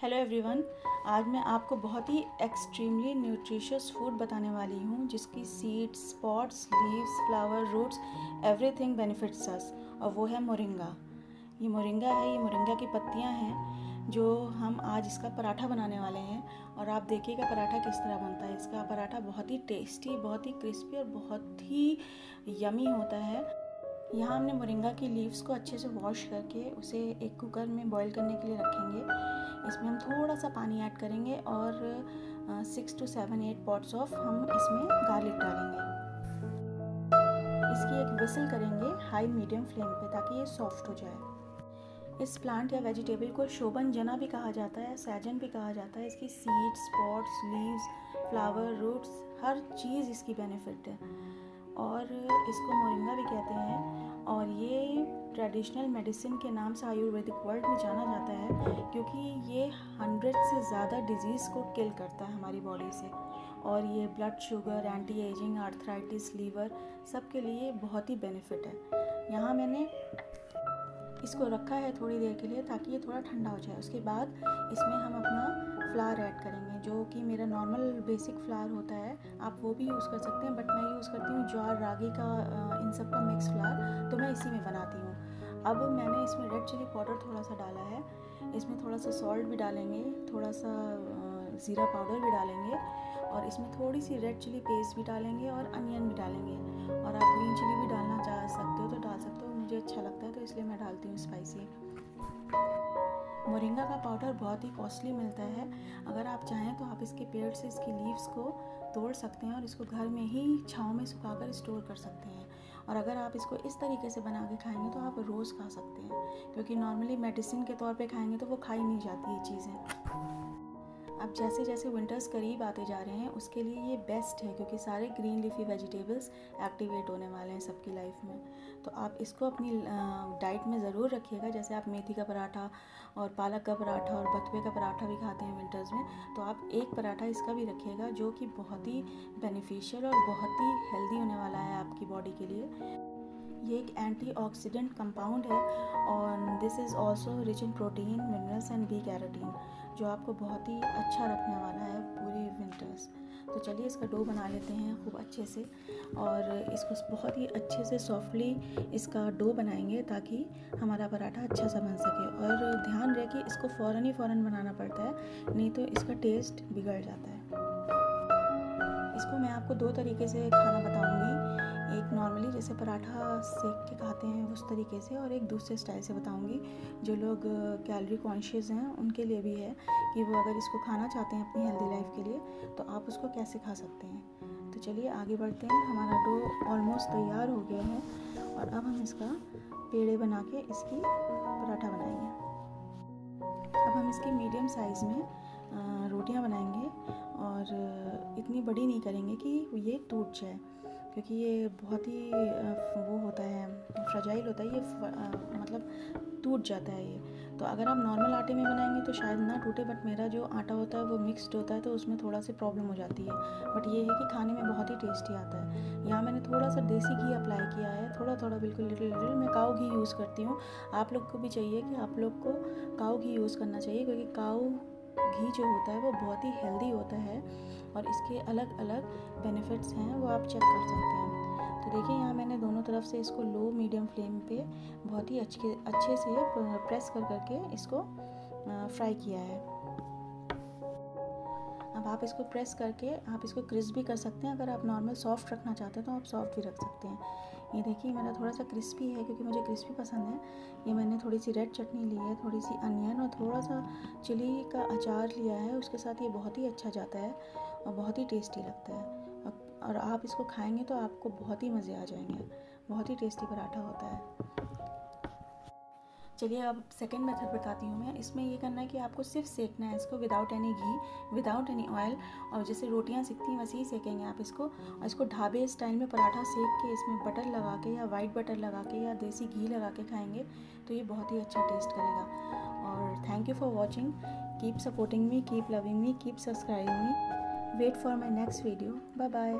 Hello everyone आज मैं आपको बहुत ही एक्सट्रीमली न्यूट्रिशियस फ़ूड बताने वाली हूँ, जिसकी seeds spots leaves flower roots everything benefits us और वो है मोरिंगा ये मोरिंगा है, ये मोरिंगा की पत्तियाँ हैं, जो हम आज इसका पराठा बनाने वाले हैं, और आप देखिएगा पराठा किस तरह बनता है। इसका पराठा बहुत ही टेस्टी बहुत ही क्रिस्पी और बहुत ही यमी होता है। यहाँ हमने मोरिंगा की लीव्स को अच्छे से वॉश करके उसे एक कुकर में बॉईल करने के लिए रखेंगे। इसमें हम थोड़ा सा पानी ऐड करेंगे और six to seven eight pots of हम इसमें गार्लिक डालेंगे। इसकी एक विसल करेंगे हाई मीडियम फ्लेम पे ताकि ये सॉफ्ट हो जाए। इस प्लांट या वेजिटेबल को शोभन जना भी कहा जाता है सैजन भी कहा जाता है। इसकी seeds spots leaves flower roots हर चीज़ इसकी बेनिफिट है। और इसको मोरिंगा भी कहते हैं। ट्रेडिशनल मेडिसिन के नाम से आयुर्वेदिक वर्ल्ड में जाना जाता है, क्योंकि ये हंड्रेड से ज़्यादा डिज़ीज़ को किल करता है हमारी बॉडी से। और ये blood sugar anti aging arthritis liver सब के लिए बहुत ही बेनिफिट है। यहाँ मैंने इसको रखा है थोड़ी देर के लिए ताकि ये थोड़ा ठंडा हो जाए। उसके बाद इसमें हम अपना फ्लावर ऐड करेंगे, जो कि मेरा नॉर्मल बेसिक फ्लावर होता है। आप वो भी यूज़ कर सकते हैं बट मैं यूज़ करती हूँ ज्वार, रागी का इन सब का मिक्स फ्लावर तो मैं इसी में बनाती हूँ। अब मैंने इसमें रेड चिली पाउडर थोड़ा सा डाला है। इसमें थोड़ा सा सॉल्ट भी डालेंगे थोड़ा सा ज़ीरा पाउडर भी डालेंगे और इसमें थोड़ी सी रेड चिली पेस्ट भी डालेंगे और अनियन भी डालेंगे। और आप ग्रीन चिली भी डालना चाह सकते हो तो डाल सकते हो, मुझे अच्छा लगता है तो इसलिए मैं डालती हूँ स्पाइसी मोरिंगा का पाउडर बहुत ही कॉस्टली मिलता है। अगर आप चाहें तो आप इसके पेड़ से, इसकी लीव्स को तोड़ सकते हैं और इसको घर में ही छाँव में सुखाकर स्टोर कर सकते हैं। और अगर आप इसको इस तरीके से बना के खाएँगे तो आप रोज़ खा सकते हैं, क्योंकि नॉर्मली मेडिसिन के तौर पे खाएँगे तो वो खाई नहीं जाती ये चीज़ें। अब जैसे जैसे विंटर्स करीब आते जा रहे हैं, उसके लिए ये बेस्ट है क्योंकि सारे ग्रीन लीफी वेजिटेबल्स एक्टिवेट होने वाले हैं सबकी लाइफ में। तो आप इसको अपनी डाइट में ज़रूर रखिएगा। जैसे आप मेथी का पराठा और पालक का पराठा और बथुए का पराठा भी खाते हैं विंटर्स में तो आप एक पराठा इसका भी रखिएगा जो कि बहुत ही बेनिफिशियल और बहुत ही हेल्दी होने वाला है आपकी बॉडी के लिए। ये एक एंटीऑक्सीडेंट कंपाउंड है और this is also rich in protein minerals and B carotene जो आपको बहुत ही अच्छा रखने वाला है पूरे विंटर्स तो चलिए इसका डो बना लेते हैं खूब अच्छे से और इसको बहुत ही अच्छे से सॉफ्टली इसका डो बनाएँगे ताकि हमारा पराठा अच्छा सा बन सके और ध्यान रहे कि इसको फ़ौरन ही फ़ौरन बनाना पड़ता है, नहीं तो इसका टेस्ट बिगड़ जाता है। इसको मैं आपको दो तरीके से खाना बताऊँगी। एक नॉर्मली जैसे पराठा सेक के खाते हैं उस तरीके से और एक दूसरे स्टाइल से बताऊँगी। जो लोग कैलोरी कॉन्शियस हैं, उनके लिए भी है कि वो अगर इसको खाना चाहते हैं अपनी हेल्दी लाइफ के लिए तो आप उसको कैसे खा सकते हैं? तो चलिए आगे बढ़ते हैं। हमारा डो ऑलमोस्ट तैयार हो गया है और अब हम इसका पेड़े बना के इसकी पराठा बनाएँगे। अब हम इसकी मीडियम साइज़ में रोटियाँ बनाएँगे और इतनी बड़ी नहीं करेंगे कि ये टूट जाए। क्योंकि ये बहुत ही वो होता है, फ्रजाइल होता है, ये मतलब टूट जाता है ये। तो अगर आप नॉर्मल आटे में बनाएँगे तो शायद ना टूटे, बट मेरा जो आटा होता है वो मिक्सड होता है तो उसमें थोड़ा सी प्रॉब्लम हो जाती है। बट ये है कि खाने में बहुत ही टेस्टी आता है। यहाँ मैंने थोड़ा सा देसी घी अप्लाई किया है थोड़ा थोड़ा बिल्कुल लिटिल लिटिल मैं काऊ घी यूज़ करती हूँ। आप लोग को भी चाहिए कि आप लोग को काऊ घी यूज़ करना चाहिए, क्योंकि काऊ घी जो होता है वो बहुत ही हेल्दी होता है और इसके अलग अलग बेनिफिट्स हैं, वो आप चेक कर सकते हैं। तो देखिए, यहाँ मैंने दोनों तरफ़ से इसको लो मीडियम फ्लेम पे बहुत ही अच्छे अच्छे से प्रेस कर करके इसको फ्राई किया है। अब आप इसको प्रेस करके आप इसको क्रिस्प भी कर सकते हैं। अगर आप नॉर्मल सॉफ्ट रखना चाहते हैं तो आप सॉफ्ट भी रख सकते हैं। ये देखिए, मेरा थोड़ा सा क्रिस्पी है क्योंकि मुझे क्रिस्पी पसंद है। ये मैंने थोड़ी सी रेड चटनी ली है थोड़ी सी अनियन और थोड़ा सा चिली का अचार लिया है। उसके साथ ये बहुत ही अच्छा जाता है और बहुत ही टेस्टी लगता है। और आप इसको खाएँगे तो आपको बहुत ही मज़े आ जाएँगे। बहुत ही टेस्टी पराठा होता है। चलिए अब सेकेंड मेथड बताती हूँ मैं। इसमें ये करना है कि आपको सिर्फ़ सेकना है इसको without any ghee without any oil और जैसे रोटियाँ सीखती हैं वैसे ही सेकेंगे आप इसको। और इसको ढाबे स्टाइल में पराठा सेक के इसमें बटर लगा के या वाइट बटर लगा के या देसी घी लगा के खाएँगे तो ये बहुत ही अच्छा टेस्ट करेगा। और thank you for watching keep supporting me keep loving me keep subscribing me wait for my next video bye bye